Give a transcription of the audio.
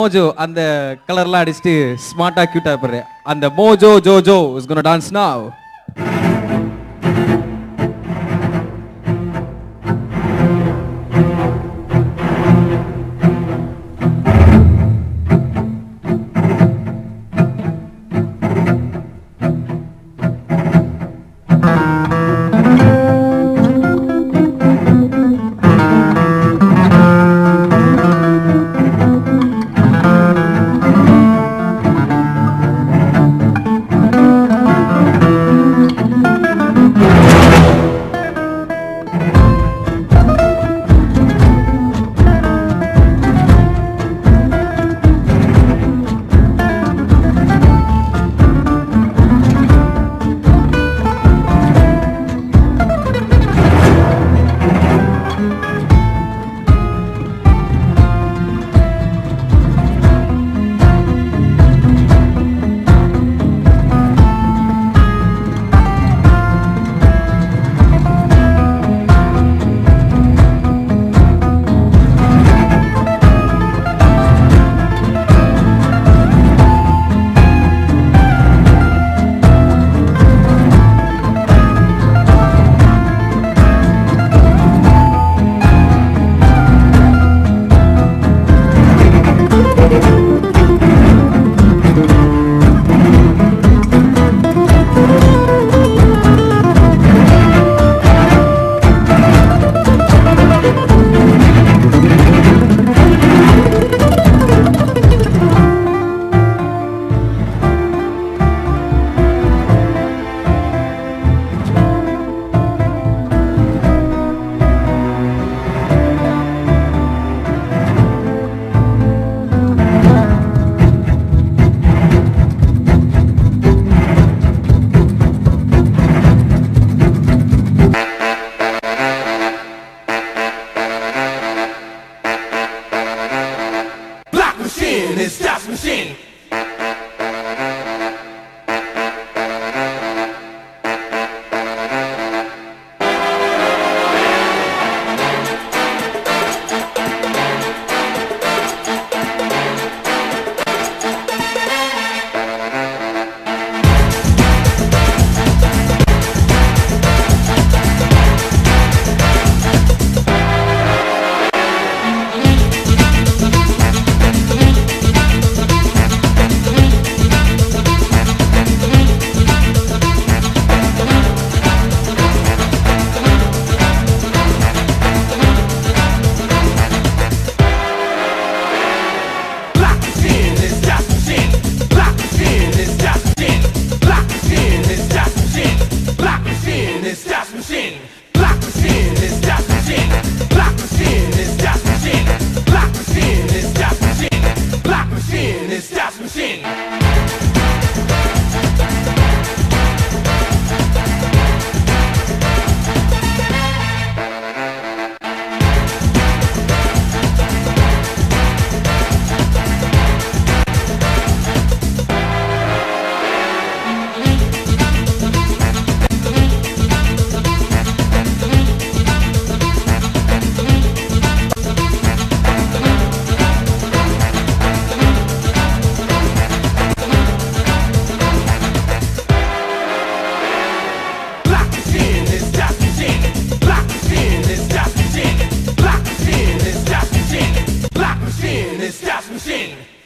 Mojo and the color lad is smart, cute, and the Mojo Jojo is gonna dance now. machine.